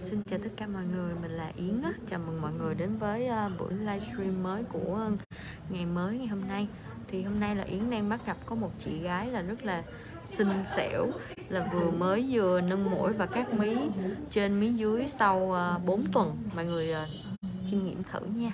xin chào tất cả mọi người, mình là Yến á. Chào mừng mọi người đến với uh, buổi livestream mới của ngày mới ngày hôm nay. Thì hôm nay là Yến đang bắt gặp có một chị gái là rất là xinh xẻo là vừa mới vừa nâng mũi và các mí trên mí dưới sau à, uh, 4 tuần. Mọi người uh, chiêm nghiệm thử nha.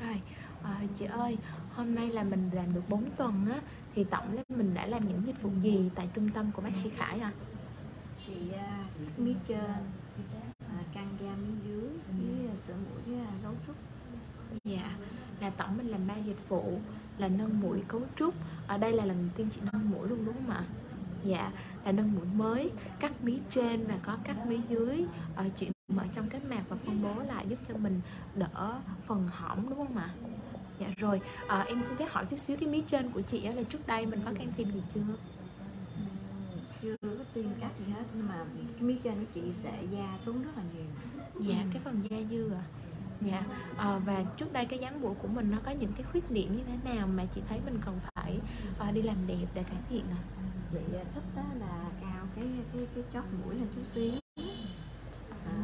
Rồi, à, chị ơi, hôm nay là mình làm được 4 tuần á thì tổng là mình đã làm những dịch vụ gì tại trung tâm của bác sĩ Khải ạ? À? thì uh, mí trên uh, căng da mí dưới với uh, sữa mũi với uh, gấu trúc Dạ, là tổng mình làm ba dịch vụ là nâng mũi cấu trúc. Ở đây là lần đầu tiên chị nâng mũi luôn đúng không ạ? Dạ, là nâng mũi mới, cắt mí trên và có cắt mí dưới. Ở chị mở trong kết mạc và phân bố lại giúp cho mình đỡ phần hõm đúng không ạ? Dạ rồi, à, em xin phép hỏi chút xíu cái mí trên của chị là trước đây mình có can thiệp gì chưa? Ừm, chưa có tiêm cắt gì hết nhưng mà cái mí trên của chị sẽ da xuống rất là nhiều Dạ, cái phần da dư à Dạ, à, và trước đây cái dáng mũi của mình nó có những cái khuyết điểm như thế nào mà chị thấy mình cần phải à, đi làm đẹp để cải thiện à? chị uh, thích đó là cao cái cái cái chóp mũi lên chút xíu à,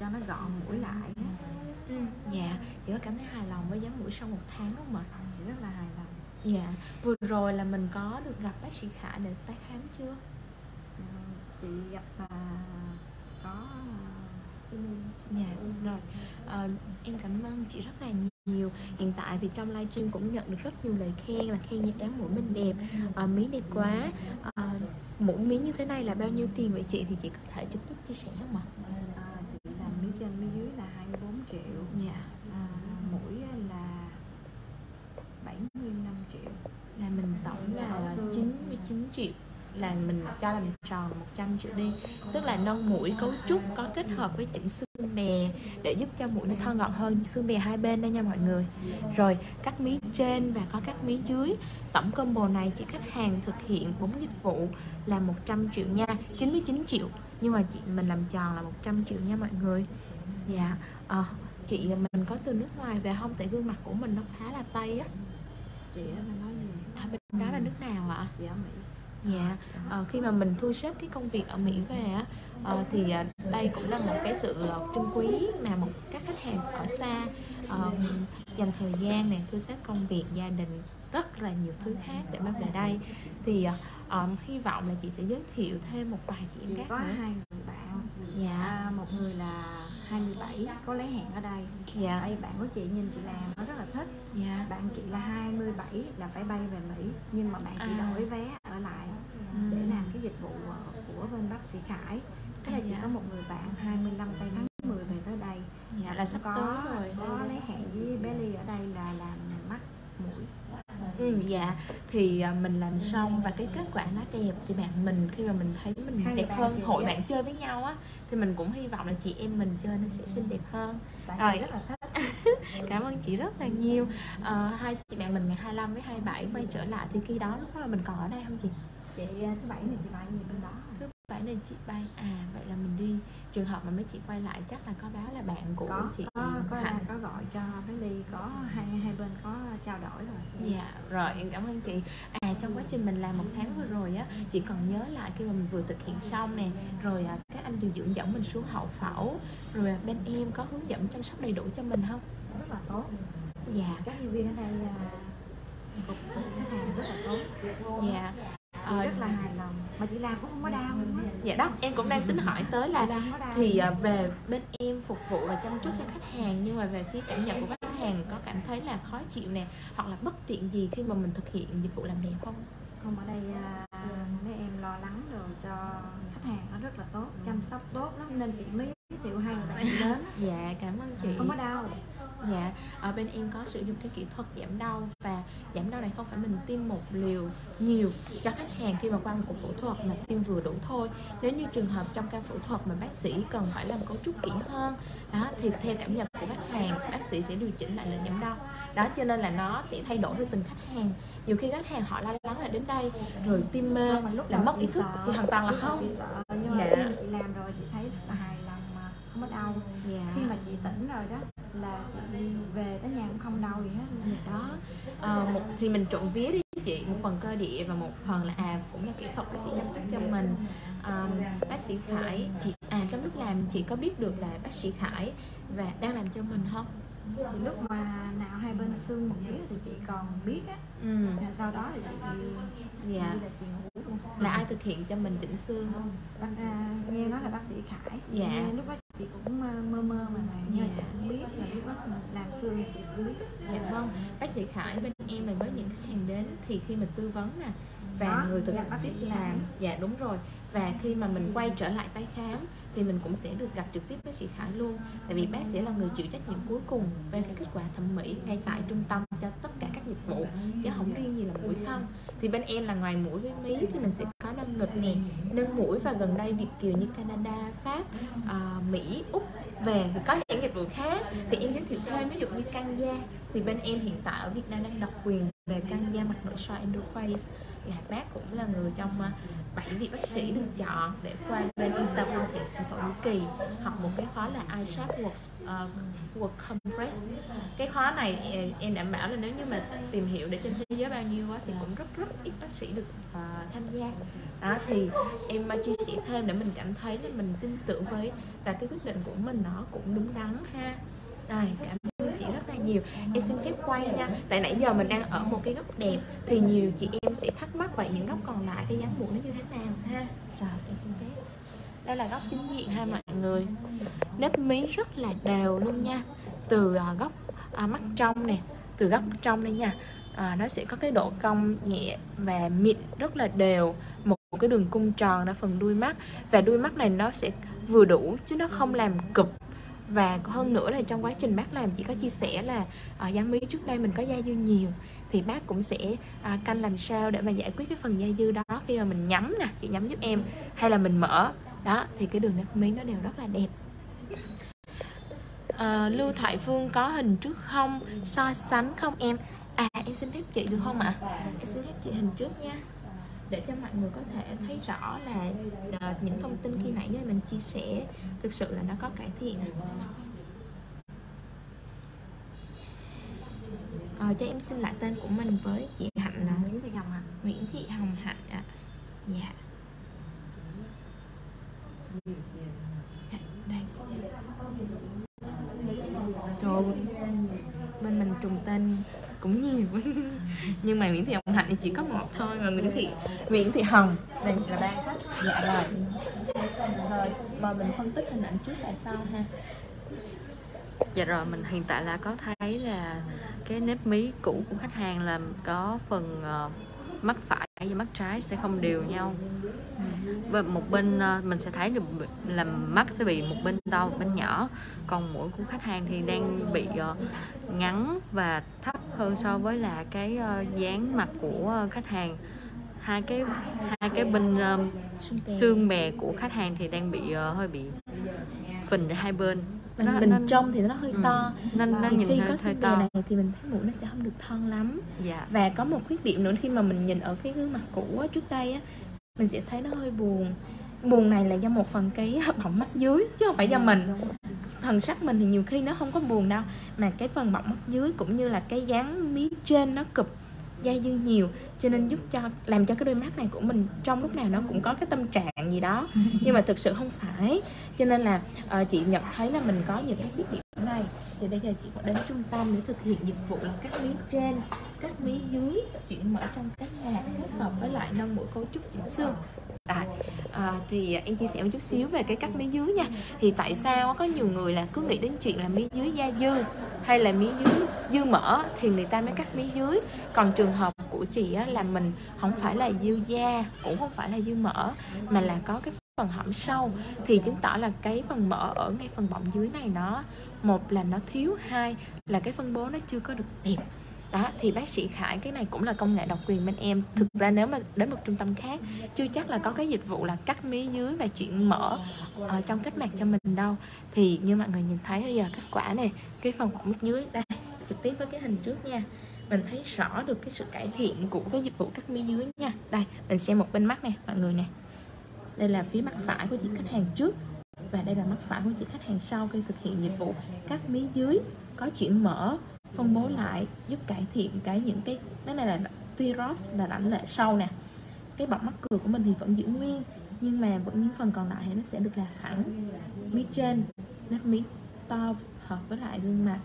cho nó gọn mũi lại á. Ừ, dạ, chị có cảm thấy hài lòng với dáng mũi sau một tháng đúng không ạ? chị rất là hài lòng. Dạ, vừa rồi là mình có được gặp bác sĩ Khải để tái khám chưa? Ờ, chị gặp uh, có uh, Dạ, rồi. Ờ, Em cảm ơn chị rất là nhiều. Hiện tại thì trong livestream cũng nhận được rất nhiều lời khen là khen những dáng mũi mình đẹp. Ờ, Mí đẹp quá. Ờ, Mũi mí như thế này là bao nhiêu tiền vậy chị? Thì chị có thể trực tiếp chia sẻ không ạ? à, chị làm mí trên mí dưới là 24 triệu Dạ, à, mũi á là 75 triệu là mình tổng là 99 triệu là mình cho làm tròn 100 triệu đi. Tức là nâng mũi cấu trúc có kết hợp với chỉnh xương bè để giúp cho mũi nó thon gọn hơn xương bè hai bên đây nha mọi người. Rồi cắt mí trên và có cắt mí dưới. Tổng combo này chỉ khách hàng thực hiện 4 dịch vụ là 100 triệu nha 99 triệu. Nhưng mà chị mình làm tròn là 100 triệu nha mọi người. Dạ ờ, chị mình có từ nước ngoài về không? Tại gương mặt của mình nó khá là tây á. Chị là nói gì? À, bên đó là nước nào ạ? Chị ở mỹ Dạ, ờ, khi mà mình thu xếp cái công việc ở Mỹ về á ờ, thì ờ, đây cũng là một cái sự trân quý mà một các khách hàng ở xa ờ, dành thời gian này thu xếp công việc gia đình rất là nhiều thứ khác để mới về đây. Thì ờ, hy vọng là chị sẽ giới thiệu thêm một vài chị em chị khác có nữa hai người bạn. Dạ. À, một người là 27 có lấy hẹn ở đây. Dạ. Đây bạn của chị nhìn chị làm nó rất là thích. Dạ. Bạn chị là 27 là phải bay về Mỹ. Nhưng mà bạn chị À. đổi vé ở lại dịch vụ ờ, của bên bác sĩ Khải. Thế là À, chị dạ. có một người bạn 25 tây tháng 10 về tới đây. Dạ là sắp có tới rồi. có lấy hẹn với bé Ly ở đây là làm mắt mũi. Ừ, dạ. Thì à, mình làm xong và cái kết quả nó đẹp thì bạn mình khi mà mình thấy mình Hai đẹp hơn hội á. bạn chơi với nhau á thì mình cũng hy vọng là chị em mình chơi nó sẽ xinh đẹp hơn. Bạn Rồi. rất là thích. Cảm ơn chị rất là nhiều. Ờ, hai chị bạn mình ngày 25 với 27 quay trở lại thì khi đó lúc đó là mình còn ở đây không chị chị ờ, thứ bảy này chị bay gì bên đó? Thứ bảy này chị bay à vậy là mình đi. Trường hợp mà mấy chị quay lại chắc là có báo là bạn của có chị có có, Hạnh có gọi cho bé Ly có hai hai bên có trao đổi rồi. Dạ rồi em cảm ơn chị. À trong quá trình mình làm một tháng vừa rồi á Chị còn nhớ lại khi mà mình vừa thực hiện xong nè Rồi à, các anh điều dưỡng dẫn mình xuống hậu phẫu Rồi à, bên em có hướng dẫn chăm sóc đầy đủ cho mình không? rất là tốt. Dạ. Các nhân viên ở đây à, phục vụ khách hàng rất là tốt. Dạ Ờ, rất là hài lòng. Mà chị làm cũng không có đau á Dạ đó em cũng đang tính hỏi tới là không Thì à, về bên em phục vụ và chăm chút cho khách hàng Nhưng mà về phía cảm nhận của khách hàng có cảm thấy là khó chịu nè Hoặc là bất tiện gì khi mà mình thực hiện dịch vụ làm đẹp không? không ở đây à, mấy em lo lắng rồi cho khách hàng nó rất là tốt chăm sóc tốt lắm nên chị mới giới thiệu hai người bạn đến. Dạ cảm ơn chị. Không có đau Dạ, ở bên em có sử dụng cái kỹ thuật giảm đau và giảm đau này không phải mình tiêm một liều nhiều cho khách hàng khi mà qua một cuộc phẫu thuật mà tiêm vừa đủ thôi. Nếu như trường hợp trong ca phẫu thuật mà bác sĩ cần phải làm cấu trúc kỹ hơn, đó thì theo cảm nhận của khách hàng, bác sĩ sẽ điều chỉnh lại lượng giảm đau. Đó cho nên là nó sẽ thay đổi theo từng khách hàng. Nhiều khi khách hàng họ lo lắng là đến đây rồi tiêm mê Nhưng mà lúc là mất ý thức thì hoàn toàn là không. Dạ. làm rồi chị thấy là hài lòng mà không có đau Dạ. khi mà chị tỉnh rồi đó là chị đi về tới nhà cũng không đau gì hết Dạ đó Ờ, một thì mình trộn vía đi chị một phần cơ địa và một phần là à cũng là kỹ thuật bác sĩ chăm sóc cho mình. À, bác sĩ Khải chị à trong lúc làm chị có biết được là bác sĩ Khải và đang làm cho mình không? Thì lúc mà nào hai bên xương mũi thì chị còn biết á. Ừ. Rồi sau đó thì chị dạ là chị ngủ luôn. Là ai thực hiện cho mình chỉnh xương bác à, nghe nói là bác sĩ Khải. Dạ. Nghe lúc đó chị cũng mơ mơ, mơ mà mà Dạ. chị không biết là lúc đó mình làm xương chị cũng biết dạ vâng bác sĩ Khải bên em là với những khách hàng đến thì khi mình tư vấn nè và Đó, người thực dạ, tiếp làm. Dạ đúng rồi. Và khi mà mình quay trở lại tái khám thì mình cũng sẽ được gặp trực tiếp bác sĩ Khải luôn. Tại vì bác sẽ là người chịu trách nhiệm cuối cùng về cái kết quả thẩm mỹ ngay tại trung tâm cho tất cả các dịch vụ chứ không riêng gì là mũi không thì bên em là ngoài mũi với mí thì mình sẽ có nâng ngực nè nâng mũi và gần đây Việt kiều như Canada Pháp à, Mỹ Úc về thì có những dịch vụ khác. Thì em giới thiệu thêm ví dụ như căng da thì bên em hiện tại ở Việt Nam đang độc quyền về căng da mặt nội soi endoface là bác cũng là người trong à, bảy vị bác sĩ được chọn để qua bên Istanbul thì Thổ Nhĩ Kỳ học một cái khóa là ISAP Work, uh, ờ, Work Compress. Cái khóa này ờ, em đảm bảo là nếu như mà tìm hiểu để trên thế giới bao nhiêu á thì cũng rất rất ít bác sĩ được uh, tham gia. Đó thì em chia sẻ thêm để mình cảm thấy là mình tin tưởng với và cái quyết định của mình nó cũng đúng đắn ha. Rồi cảm chị rất là nhiều. Em xin phép quay nha. Tại nãy giờ mình đang ở một cái góc đẹp thì nhiều chị em sẽ thắc mắc vậy những góc còn lại cái dáng mũi nó như thế nào ha? Rồi em xin phép. Đây là góc chính diện ha mọi người. Nếp mí rất là đều luôn nha. Từ à, góc à, mắt trong nè từ góc trong đây nha. À, nó sẽ có cái độ cong nhẹ và mịn rất là đều. Một cái đường cung tròn ở phần đuôi mắt. Và đuôi mắt này nó sẽ vừa đủ chứ nó không làm cụp và hơn nữa là trong quá trình bác làm chị có chia sẻ là ở dáng mí trước đây mình có da dư nhiều thì bác cũng sẽ à, canh làm sao để mà giải quyết cái phần da dư đó khi mà mình nhắm nè chị nhắm giúp em hay là mình mở. Đó thì cái đường nếp mí nó đều rất là đẹp. À, Lưu Thoại Phương có hình trước không? So sánh không em? À em xin phép chị được không ạ? Em xin phép chị hình trước nha để cho mọi người có thể thấy rõ là ờ, những thông tin khi nãy mình chia sẻ thực sự là nó có cải thiện Ờ, cho em xin lại tên của mình với chị Hạnh là Nguyễn Thị Ngọc Hạnh Nguyễn Thị Hồng Hạnh ạ. Dạ. Đây. Trời bên mình trùng tên cũng nhiều. Nhưng mà Nguyễn Thị Hồng Hạnh thì chỉ có một thôi mà Nguyễn Thị Nguyễn Thị Hồng. Đây là ba khách dạ rồi. Rồi mà mình phân tích hình ảnh trước tại sao ha? Dạ rồi mình hiện tại là có thấy là cái nếp mí cũ của khách hàng là có phần ờ, mắt phải và mắt trái sẽ không đều nhau. Và một bên ờ, mình sẽ thấy được là mắt sẽ bị một bên to một bên nhỏ. Còn mũi của khách hàng thì đang bị ờ, ngắn và thấp hơn so với là cái ờ, dáng mặt của ờ, khách hàng. Hai cái hai cái bên ờ, xương bè của khách hàng thì đang bị ờ, hơi bị phình ra hai bên. Mình, Nó- mình nó- trông thì nó hơi Ừ. to. nên thì nhìn khi hơi, có xương bè to. này thì mình thấy mũi nó sẽ không được thon lắm. Dạ. Và có một khuyết điểm nữa khi mà mình nhìn ở cái gương mặt cũ á, trước đây á mình sẽ thấy nó hơi buồn. Buồn này là do một phần cái bọng mắt dưới chứ không phải do mình thần sắc mình thì nhiều khi nó không có buồn đâu. Mà cái phần bọng mắt dưới cũng như là cái dáng mí trên nó cụp da dư nhiều. Cho nên giúp cho làm cho cái đôi mắt này của mình trong lúc nào nó cũng có cái tâm trạng gì đó. Nhưng mà thực sự không phải. Cho nên là ờ, chị nhận thấy là mình có những cái khuyết điểm này. Thì bây giờ chị có đến trung tâm để thực hiện dịch vụ là cắt mí trên cắt mí dưới chuyển mở trong các nhà kết hợp với lại nâng mũi cấu trúc chỉnh xương rồi, à, thì em chia sẻ một chút xíu về cái cắt mí dưới nha. Thì tại sao có nhiều người là cứ nghĩ đến chuyện là mí dưới da dư hay là mí dưới dư mỡ thì người ta mới cắt mí dưới. Còn trường hợp của chị á, là mình không phải là dư da cũng không phải là dư mỡ mà là có cái phần hõm sâu. Thì chứng tỏ là cái phần mỡ ở ngay phần bọng dưới này nó một là nó thiếu hai là cái phân bố nó chưa có được đẹp đó, thì bác sĩ Khải, cái này cũng là công nghệ độc quyền bên em. Thực ra nếu mà đến một trung tâm khác, chưa chắc là có cái dịch vụ là cắt mí dưới và chuyển mỡ ở trong kết mạc cho mình đâu. Thì như mọi người nhìn thấy, bây giờ kết quả này cái phần bọng mắt dưới, đây, trực tiếp với cái hình trước nha. Mình thấy rõ được cái sự cải thiện của cái dịch vụ cắt mí dưới nha. Đây, mình xem một bên mắt này mọi người nè. Đây là phía mắt phải của chị khách hàng trước và đây là mắt phải của chị khách hàng sau khi thực hiện dịch vụ cắt mí dưới, có chuyển mỡ phân bố lại giúp cải thiện cái những cái cái này là T-Ross là đảnh lệ sâu nè. Cái bọc mắc cười của mình thì vẫn giữ nguyên nhưng mà vẫn những phần còn lại thì nó sẽ được là phẳng. Mí trên nếp mí to hợp với lại gương mặt.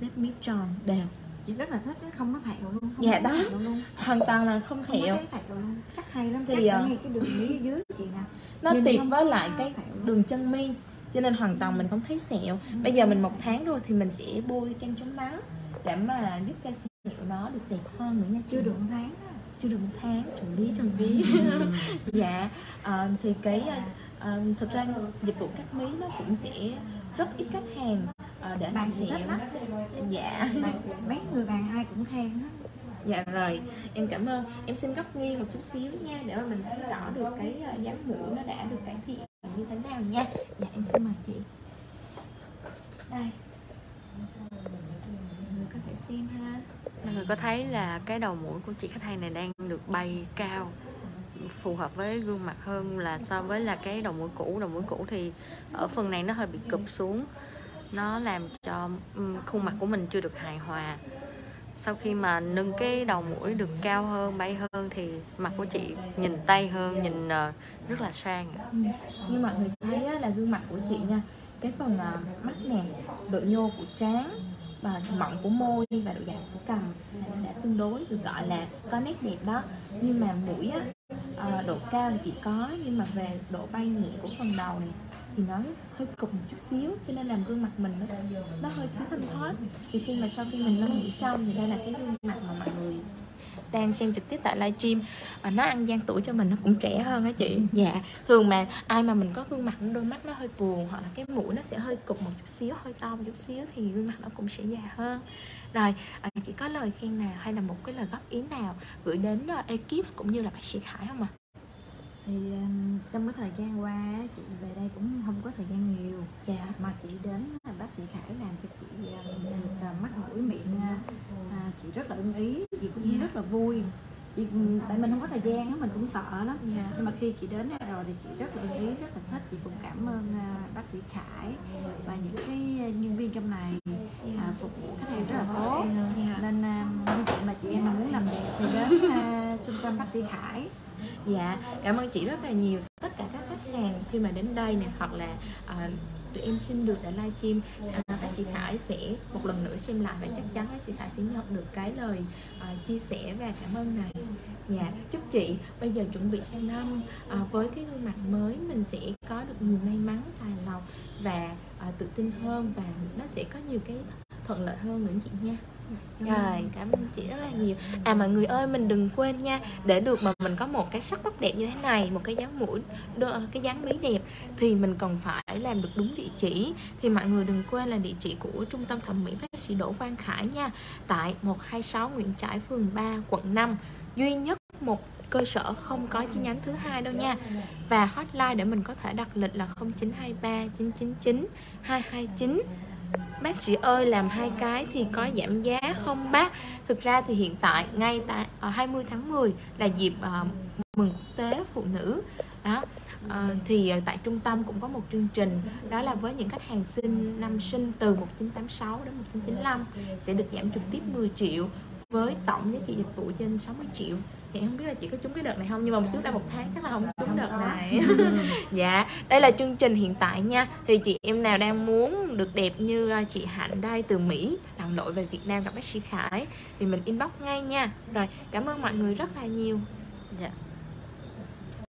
Nếp mí tròn đều. Chị rất là thích nó không có thẹo luôn không Dạ có đó. thẹo luôn. Hoàn toàn là không không thẹo. có thấy thẹo luôn. Cắt hay lắm Thì, cắt ờ, ngay cái đường mí dưới chị nè. nó tiệp không với có lại cái luôn. đường chân mi cho nên hoàn toàn mình không thấy sẹo. Bây giờ mình một tháng rồi thì mình sẽ bôi kem chống nắng để mà giúp cho sẹo nó được đẹp hơn nữa nha chị. chưa được một tháng chưa được một tháng trùng ví trùng ví dạ ờ, thì cái ờ, ờ, thực ra dịch vụ cắt mí nó cũng sẽ rất ít khách hàng ờ, để bạn sẹo. thích lắm. Dạ. Bạn mấy người bạn ai cũng khen dạ rồi em cảm ơn. Em xin góc nghiêng một chút xíu nha để mà mình thấy rõ được cái dáng mũi nó đã được cải thiện như thế nào nha. Dạ em xin mời chị. Đây. Mình có thể xem ha. Mọi người có thấy là cái đầu mũi của chị khách hàng này đang được bay cao, phù hợp với gương mặt hơn là so với là cái đầu mũi cũ. Đầu mũi cũ thì ở phần này nó hơi bị cụp xuống. Nó làm cho khuôn mặt của mình chưa được hài hòa sau khi mà nâng cái đầu mũi được cao hơn bay hơn thì mặt của chị nhìn tay hơn nhìn ờ, rất là sang. Ừ. như mọi người thấy á, là gương mặt của chị nha cái phần ờ, mắt nè độ nhô của trán và mọng của môi và độ dày của cằm đã tương đối được gọi là có nét đẹp đó nhưng mà mũi á ờ, độ cao thì chỉ có nhưng mà về độ bay nhẹ của phần đầu này thì nó hơi cục một chút xíu cho nên làm gương mặt mình nó nó hơi thiếu thanh thoát. Thì khi mà sau khi mình nâng mũi xong thì đây là cái gương mặt mà mọi người đang xem trực tiếp tại livestream. À, nó ăn gian tuổi cho mình nó cũng trẻ hơn á chị. Dạ thường mà ai mà mình có gương mặt đôi mắt nó hơi buồn hoặc là cái mũi nó sẽ hơi cục một chút xíu hơi to một chút xíu thì gương mặt nó cũng sẽ già hơn. Rồi à, chị có lời khen nào hay là một cái lời góp ý nào gửi đến uh, ekip cũng như là bác sĩ Khải không ạ? thì um, trong cái thời gian qua chị về đây cũng không có thời gian nhiều. Dạ. Mà chị đến là bác sĩ Khải làm cho chị um, được uh, mắt mũi miệng uh, à, chị rất là ưng ý chị cũng Dạ. rất là vui. Chị, um, tại mình không có thời gian mình cũng sợ lắm. Dạ. Nhưng mà khi chị đến đây rồi thì chị rất là ưng ý rất là thích. Chị cũng cảm ơn uh, bác sĩ Khải và những cái uh, nhân viên trong này à, phục vụ khách hàng rất là tốt. Dạ. nên uh, mà chị em mà muốn làm đẹp thì đến uh, trung tâm bác sĩ Khải Dạ, cảm ơn chị rất là nhiều tất cả các khách hàng khi mà đến đây này hoặc là uh, tụi em xin được đã livestream uh, bác sĩ Khải sẽ một lần nữa xem lại và chắc chắn bác sĩ Khải sẽ nhận được cái lời uh, chia sẻ và cảm ơn này. Dạ, chúc chị bây giờ chuẩn bị sang năm uh, với cái gương mặt mới mình sẽ có được nhiều may mắn, tài lộc và uh, tự tin hơn và nó sẽ có nhiều cái thuận lợi hơn nữa chị nha. Rồi, cảm ơn chị rất là nhiều. À mọi người ơi, mình đừng quên nha Để được mà mình có một cái sắc tóc đẹp như thế này Một cái dáng mũi, cái dáng mí đẹp Thì mình cần phải làm được đúng địa chỉ. Thì mọi người đừng quên là địa chỉ của Trung tâm thẩm mỹ bác sĩ Đỗ Quang Khải nha Tại 126 Nguyễn Trãi, phường 3, quận 5 Duy nhất một cơ sở không có chi nhánh thứ hai đâu nha. Và hotline để mình có thể đặt lịch là 0923 999 229 Bác sĩ ơi làm hai cái thì có giảm giá không bác? Thực ra thì hiện tại ngay tại ờ, 20 tháng 10 là dịp uh, mừng quốc tế phụ nữ đó Ờ, thì ờ, tại trung tâm cũng có một chương trình đó là với những khách hàng sinh năm sinh từ 1986 đến 1995 sẽ được giảm trực tiếp 10 triệu với tổng giá trị dịch vụ trên 60 triệu em không biết là chị có trúng cái đợt này không nhưng mà trước đây một tháng chắc là không trúng đợt này dạ đây là chương trình hiện tại nha. Thì chị em nào đang muốn được đẹp như ờ, chị Hạnh đây từ Mỹ lặn lội về Việt Nam gặp bác sĩ Khải thì mình inbox ngay nha. Rồi cảm ơn mọi người rất là nhiều. Dạ.